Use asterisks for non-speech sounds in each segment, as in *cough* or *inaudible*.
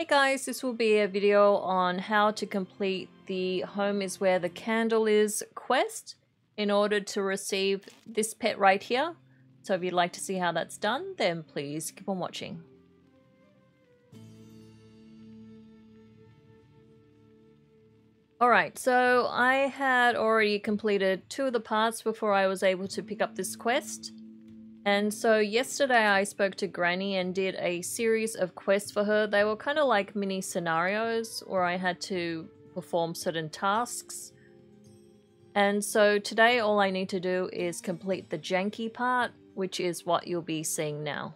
Hey guys, this will be a video on how to complete the home is where the candle is quest in order to receive this pet right here. So if you'd like to see how that's done, then please keep on watching. Alright, so I had already completed two of the parts before I was able to pick up this quest. And so yesterday I spoke to Granny and did a series of quests for her. They were kind of like mini scenarios where I had to perform certain tasks. And so today all I need to do is complete the janky part, which is what you'll be seeing now.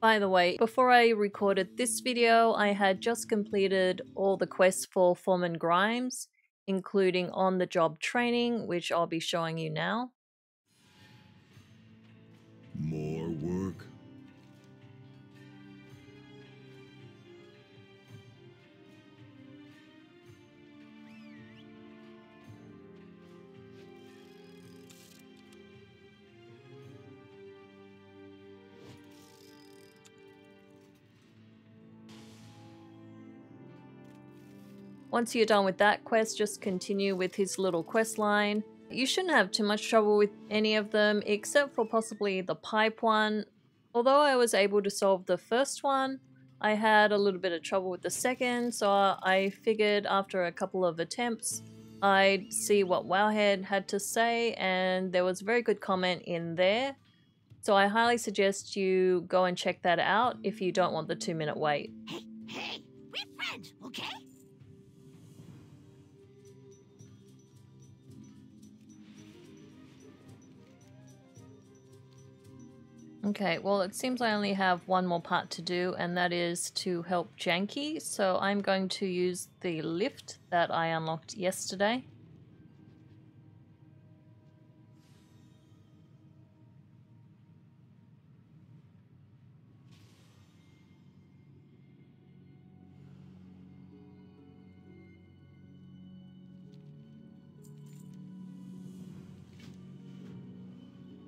By the way, before I recorded this video, I had just completed all the quests for Foreman Grimes, including on-the-job training, which I'll be showing you now. Once you're done with that quest, just continue with his little quest line. You shouldn't have too much trouble with any of them, except for possibly the pipe one. Although I was able to solve the first one, I had a little bit of trouble with the second, so I figured after a couple of attempts, I'd see what Wowhead had to say, and there was a very good comment in there. So I highly suggest you go and check that out if you don't want the two minute wait. Hey, hey, we're friends, okay? Okay, well it seems I only have one more part to do and that is to help Janky, so I'm going to use the lift that I unlocked yesterday.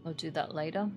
I'll do that later.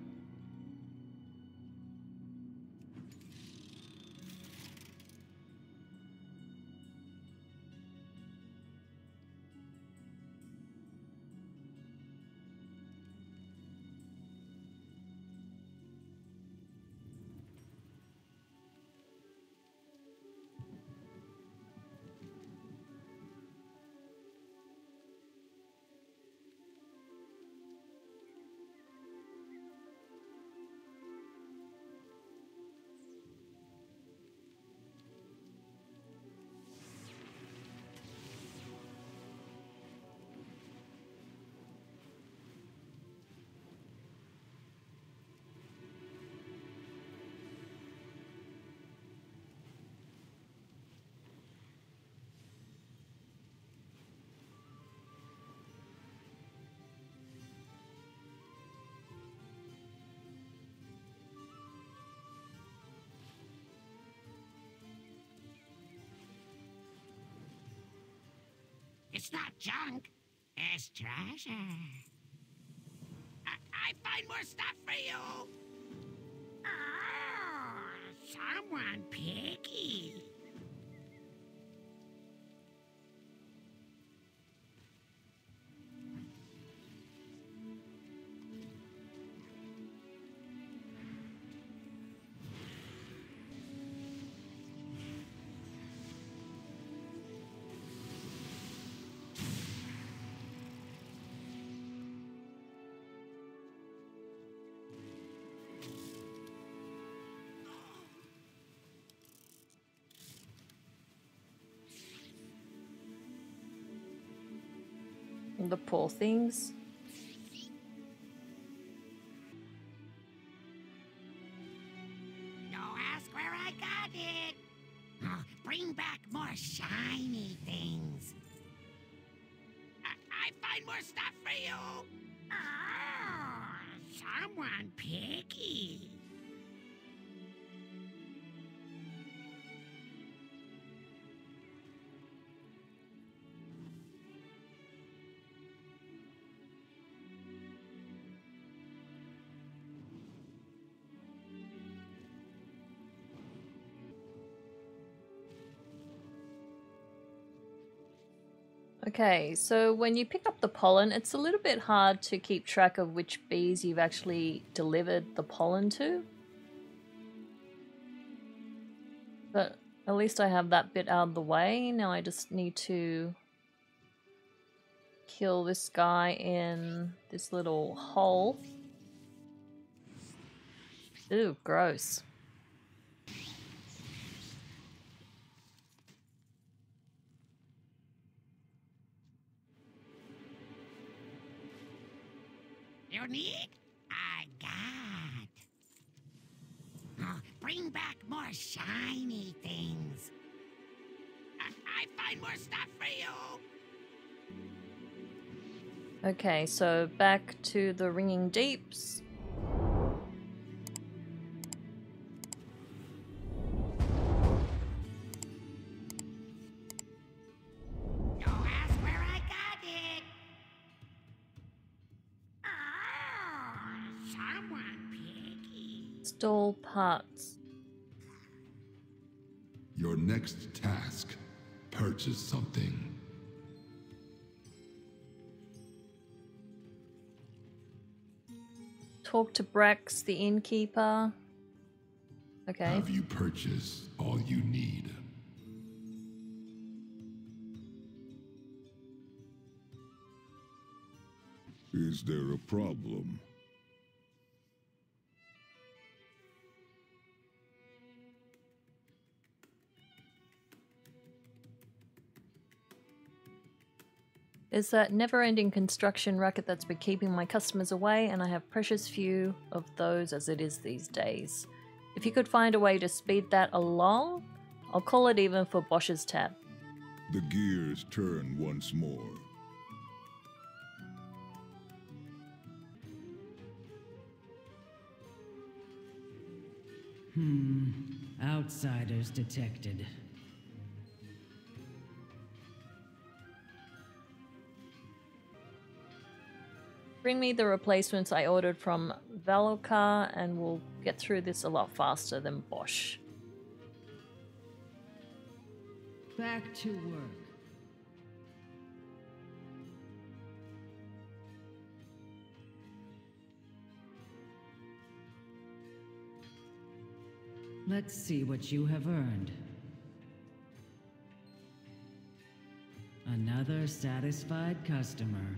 It's not junk, it's treasure. I, I find more stuff for you. Oh, someone picky. The poor things. No, ask where I got it. Oh, bring back more shiny things. I, I find more stuff for you. Oh, someone picky. Okay, so when you pick up the pollen, it's a little bit hard to keep track of which bees you've actually delivered the pollen to. But at least I have that bit out of the way. Now I just need to kill this guy in this little hole. Ooh, gross. You need? I got. Oh, bring back more shiny things. I, *laughs* I find more stuff for you. Okay, so back to the ringing deeps. Picky. Stall parts. Your next task. Purchase something. Talk to Brax, the innkeeper. Okay. Have you purchased all you need? Is there a problem? Is that never-ending construction racket that's been keeping my customers away, and I have precious few of those as it is these days. If you could find a way to speed that along, I'll call it even for Bosch's tab. The gears turn once more. Hmm. Outsiders detected. Bring me the replacements I ordered from Valokar, and we'll get through this a lot faster than Bosch. Back to work. Let's see what you have earned. Another satisfied customer.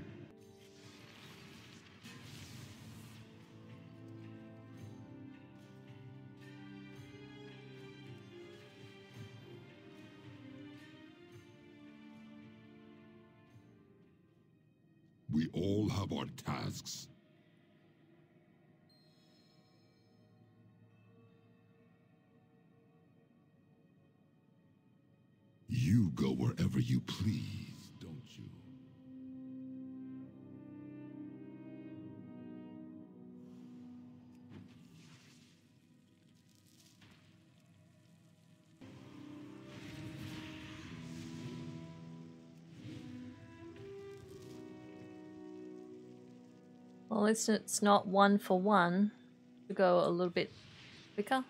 All have our tasks. You go wherever you please, Well, it's, it's not one for one. To go a little bit quicker.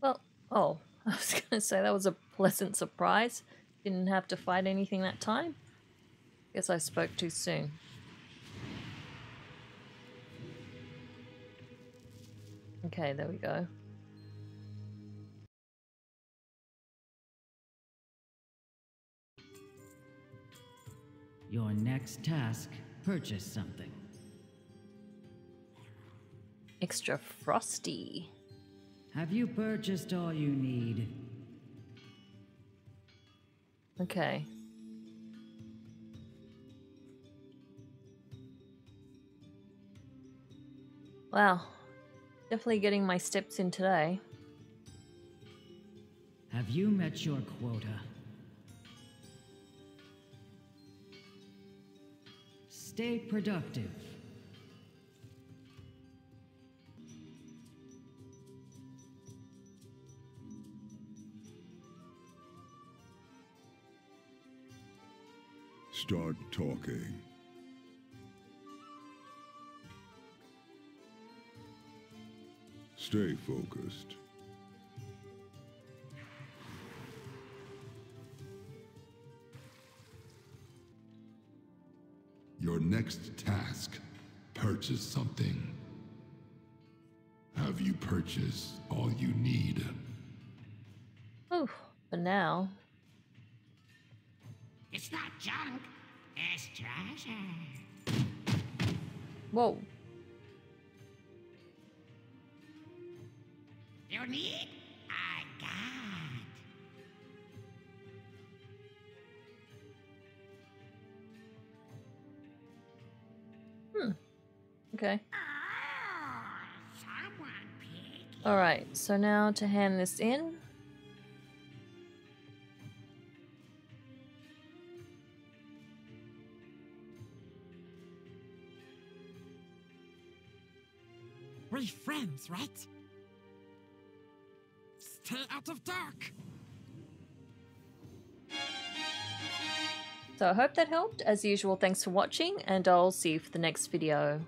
Well, oh, *laughs* I was going to say that was a pleasant surprise. Didn't have to fight anything that time. Guess I spoke too soon. Okay, there we go. Your next task purchase something. Extra frosty. Have you purchased all you need? Okay. Well, definitely getting my steps in today. Have you met your quota? Stay productive. Start talking. Stay focused. Your next task, purchase something. Have you purchased all you need? Oh, but now. It's not junk, it's treasure. Whoa. You need? I got. Hmm. Okay. Oh. Alright, so now to hand this in. We're friends, right? Out of dark. So I hope that helped. As usual, thanks for watching, and I'll see you for the next video.